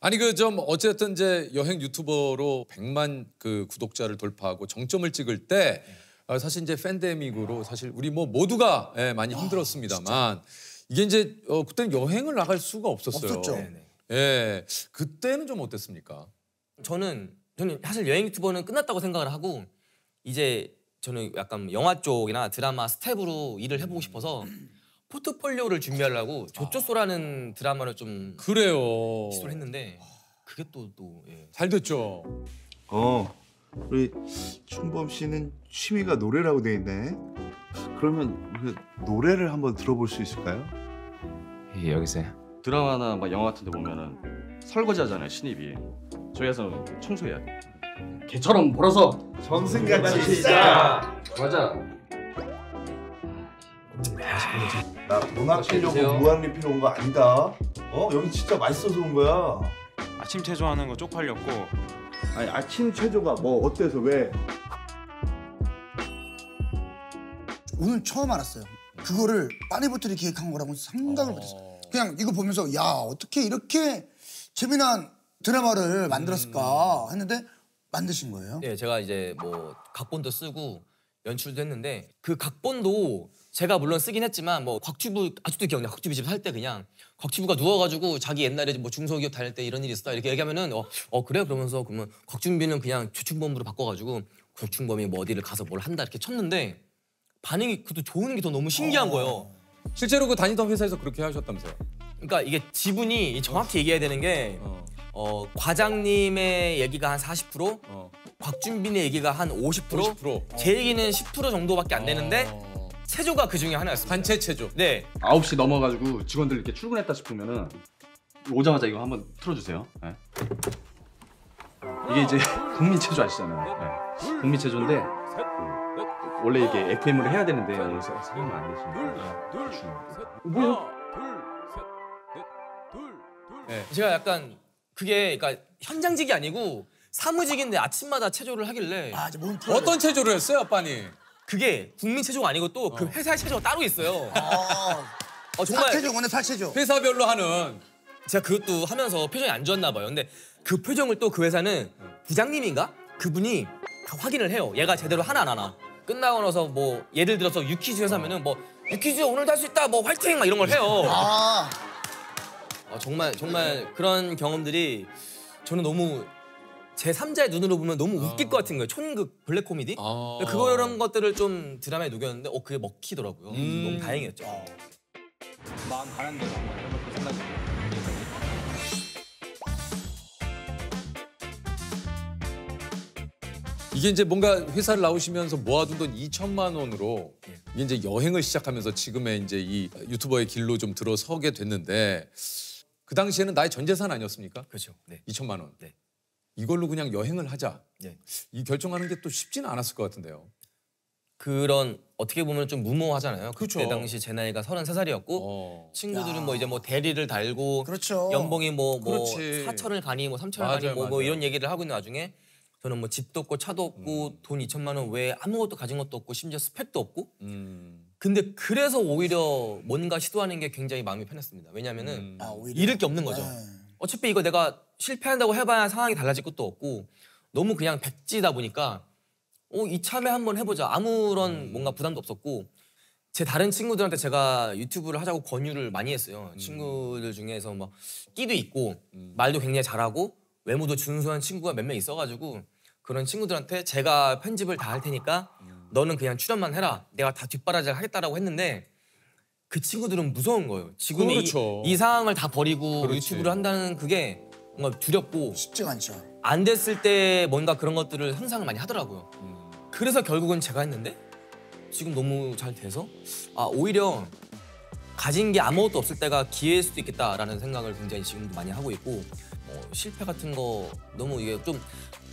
아니 그 좀 어쨌든 이제 여행 유튜버로 100만 그 구독자를 돌파하고 정점을 찍을 때 어, 사실 이제 팬데믹으로 사실 우리 뭐 모두가 예, 많이 힘들었습니다만 이게 이제 어, 그때는 여행을 나갈 수가 없었어요. 없었죠. 네네. 예, 그때는 좀 어땠습니까? 저는 저는 사실 여행 유튜버는 끝났다고 생각을 하고 이제 저는 약간 영화 쪽이나 드라마 스텝으로 일을 해보고 싶어서 포트폴리오를 준비하려고 조조소라는 드라마를 좀 그래요. 시도를 했는데 그게 또 또 예. 잘 됐죠. 어, 우리 춘범 씨는 취미가 노래라고 돼 있네. 그러면 우리 노래를 한번 들어볼 수 있을까요? 예, 여기서요. 드라마나 막 영화 같은 데 보면은 설거지 하잖아요, 신입이. 저희 가서 청소해야 돼. 개처럼 몰아서 정승같이 시작! 맞아. 나돈 아끼려고 무한 리필 온 거 아니다. 어, 여기 진짜 맛있어서 온 거야. 아침 체조하는 거 쪽팔렸고 아니 아침 체조가 뭐 어때서 왜? 오늘 처음 알았어요. 그거를 빠니보틀이 기획한 거라고 생각을 못했어요. 그냥 이거 보면서 야 어떻게 이렇게 재미난 드라마를 만들었을까 했는데 만드신 거예요? 네, 제가 이제 뭐 각본도 쓰고 연출도 했는데 그 각본도 제가 물론 쓰긴 했지만 뭐 곽튜브 아직도 기억나. 곽튜브 집 살 때 그냥 곽튜브가 누워가지고 자기 옛날에 뭐 중소기업 다닐 때 이런 일이 있었다 이렇게 얘기하면은 어, 어 그래 그러면서 그러면 곽준비는 그냥 조충범으로 바꿔가지고 조충범이 뭐 어디를 가서 뭘 한다 이렇게 쳤는데 반응이 그것도 좋은 게 더 너무 신기한 거예요. 실제로 그 다니던 회사에서 그렇게 하셨다면서요? 그러니까 이게 지분이 정확히 얘기해야 되는 게 어, 어, 과장님의 얘기가 한 40%, 어. 곽준빈의 얘기가 한 50%, 50%. 제 얘기는 10% 정도밖에 안 되는데 어, 체조가 그 중에 하나였습니다. 단체 체조. 네, 9시 넘어가지고 직원들 이렇게 출근했다 싶으면은 오자마자 이거 한번 틀어주세요. 예. 이게 이제 국민 체조 아시잖아요. 예. 국민 체조인데 그 원래 이게 FM으로 해야 되는데 여기서 사용을 안 되시면 뭐요? 제가 약간 그게 그러니까 현장직이 아니고 사무직인데 아침마다 체조를 하길래 아 이제 몸 풀어. 어떤 체조를 했어요, 아빠니? 그게 국민 체조가 아니고 또 그 회사의 체조가 따로 있어요. 아, 어, 정말 살체조 오늘 살체조. 회사별로 하는 제가 그것도 하면서 표정이 안 좋았나 봐요. 근데 그 표정을 또 그 회사는 부장님인가? 그분이 다 확인을 해요. 얘가 제대로 하나 안 하나. 끝나고 나서 뭐 예를 들어서 유퀴즈 회사면은 뭐 유퀴즈 오늘도 할 수 있다 뭐 화이팅 막 이런 걸 해요. 아 어, 정말 정말 그런 경험들이 저는 너무 제 3자의 눈으로 보면 너무 웃길 것 같은 거예요. 촌극 블랙 코미디. 아. 그런 것들을 좀 드라마에 녹였는데 어 그게 먹히더라고요. 음. 너무 다행이었죠. 마음 가는 대로 한번 해볼 생각입니다. 이게 이제 뭔가 회사를 나오시면서 모아둔 돈 2천만 원으로 예. 이게 이제 여행을 시작하면서 지금의 이제 이 유튜버의 길로 좀 들어서게 됐는데 그 당시에는 나의 전 재산 아니었습니까? 그렇죠. 네. 2천만 원. 네. 이걸로 그냥 여행을 하자. 네. 이 결정하는 게 또 쉽지는 않았을 것 같은데요. 그런 어떻게 보면 좀 무모하잖아요. 그쵸. 그때 당시 제 나이가 33살이었고 어. 친구들은 뭐 이제 뭐 대리를 달고 그렇죠. 연봉이 뭐뭐 그렇지. 4천을 가니 뭐 3천을 맞아요, 가니 뭐, 뭐. 이런 얘기를 하고 있는 와중에 저는 뭐 집도 없고 차도 없고 음. 돈 2천만 원 외에 아무것도 가진 것도 없고 심지어 스펙도 없고 음. 근데 그래서 오히려 뭔가 시도하는 게 굉장히 마음이 편했습니다. 왜냐면은 음. 아. 잃을 게 없는 거죠. 네. 어차피 이거 내가 실패한다고 해봐야 상황이 달라질 것도 없고 너무 그냥 백지다 보니까 어 이참에 한번 해보자. 아무런 뭔가 부담도 없었고 제 다른 친구들한테 제가 유튜브를 하자고 권유를 많이 했어요. 친구들 중에서 막 끼도 있고 말도 굉장히 잘하고 외모도 준수한 친구가 몇 명 있어가지고 그런 친구들한테 제가 편집을 다 할 테니까 너는 그냥 출연만 해라. 내가 다 뒷바라지를 하겠다라고 했는데 그 친구들은 무서운 거예요. 지금 이, 그렇죠. 이 상황을 다 버리고 그렇지. 유튜브를 한다는 그게 뭔가 두렵고 쉽지가 않죠. 안 됐을 때 뭔가 그런 것들을 상상을 많이 하더라고요. 그래서 결국은 제가 했는데 지금 너무 잘 돼서 아 오히려 가진 게 아무것도 없을 때가 기회일 수도 있겠다라는 생각을 굉장히 지금도 많이 하고 있고 뭐 실패 같은 거 너무 이게 좀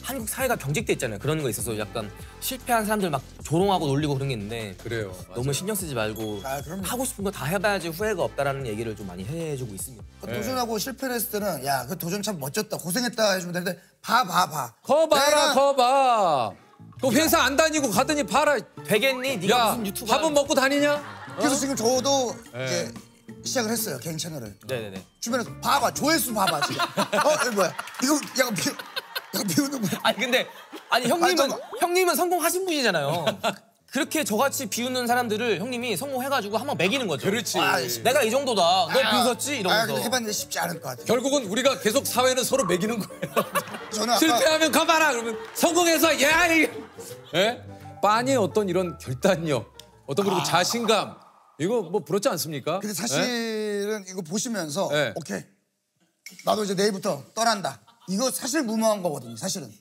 한국 사회가 경직돼 있잖아요. 그런 거 있어서 약간 실패한 사람들 막 조롱하고 놀리고 그런 게 있는데 그래요. 너무 신경 쓰지 말고 아, 그럼요. 하고 싶은 거 다 해봐야지 후회가 없다라는 얘기를 좀 많이 해주고 있습니다. 그 네. 도전하고 실패를 했을 때는 야 그 도전 참 멋졌다 고생했다 해주면 되는데 봐 봐 봐. 거 봐라, 거 봐. 그 회사 안 다니고 가더니 봐라. 되겠니? 네가 야, 무슨 유튜브 밥은 먹고 다니냐? 그래서 지금 저도 네. 이제 시작을 했어요 개인 채널을. 네네네. 주변에서 봐봐 조회수 봐봐 지금. 어 이거 뭐야? 이거 약간 비 약간 비우는 거야. 아니 근데 아니 형님은 잠깐만. 형님은 성공하신 분이잖아요. 그렇게 저같이 비웃는 사람들을 형님이 성공해가지고 한번 매기는 거죠. 그렇지. 아, 내가 이 정도다. 너 비웃었지 아, 이러면서. 근데 해봤는데 쉽지 않을 것 같아. 결국은 우리가 계속 사회는 서로 매기는 거예요. 저는 아까 실패하면 가봐라 그러면 성공해서 야 이. 예? 빤의 어떤 이런 결단력, 어떤 그리고 자신감 이거 뭐 부럽지 않습니까? 근데 예? 사실은 이거 보시면서 네. 오케이 나도 이제 내일부터 떠난다. 이거 사실 무모한 거거든요. 사실은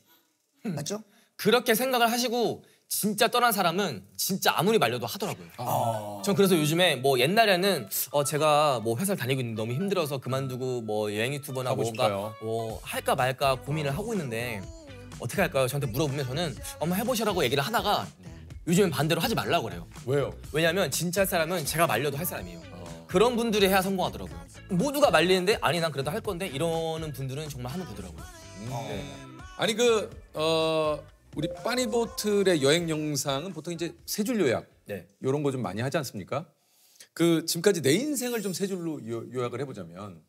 맞죠? 그렇게 생각을 하시고 진짜 떠난 사람은 진짜 아무리 말려도 하더라고요. 전 그래서 요즘에 뭐 옛날에는 어 제가 뭐 회사를 다니고 있는데 너무 힘들어서 그만두고 뭐 여행 유튜버나 하고 뭔가 싶어요. 뭐 할까 말까 고민을 하고 있는데 어떻게 할까요? 저한테 물어보면 저는 한번 해보시라고 얘기를 하다가 요즘엔 반대로 하지 말라고 그래요. 왜요? 왜냐면 진짜 할 사람은 제가 말려도 할 사람이에요. 그런 분들이 해야 성공하더라고요. 모두가 말리는데 아니 난 그래도 할 건데 이러는 분들은 정말 하는 거더라고요. 아니 그 어, 우리 빠니보틀의 여행 영상은 보통 이제 세 줄 요약 네. 이런 거 좀 많이 하지 않습니까? 그 지금까지 내 인생을 좀 세 줄로 요, 요약을 해보자면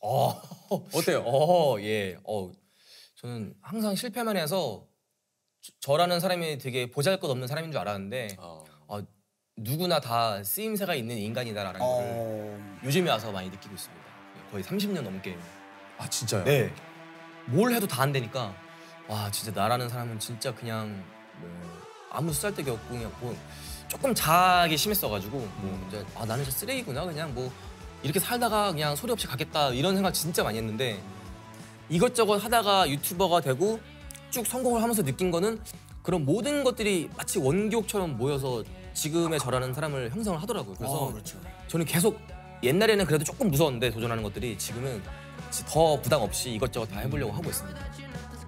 어. 어때요? 어, 예. 어, 저는 항상 실패만 해서 저- 저라는 사람이 되게 보잘것없는 사람인 줄 알았는데 어. 어, 누구나 다 쓰임새가 있는 인간이다라는 걸 어... 요즘에 와서 많이 느끼고 있습니다. 예, 거의 30년 넘게. 아 진짜요? 네. 뭘 해도 다 안 되니까 와 진짜 나라는 사람은 진짜 그냥 뭐 아무 쓰잘데기 없고 그냥 뭐 조금 자기 심했어가지고 뭐 이제 아 나는 진짜 쓰레기구나 그냥 뭐 이렇게 살다가 그냥 소리 없이 가겠다 이런 생각 진짜 많이 했는데 이것저것 하다가 유튜버가 되고 쭉 성공을 하면서 느낀 거는 그런 모든 것들이 마치 원기옥처럼 모여서 지금의 저라는 사람을 형성을 하더라고요. 그래서 저는 계속 옛날에는 그래도 조금 무서웠는데 도전하는 것들이 지금은 더 부담 없이 이것저것 다 해보려고 하고 있습니다.